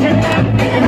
Yeah.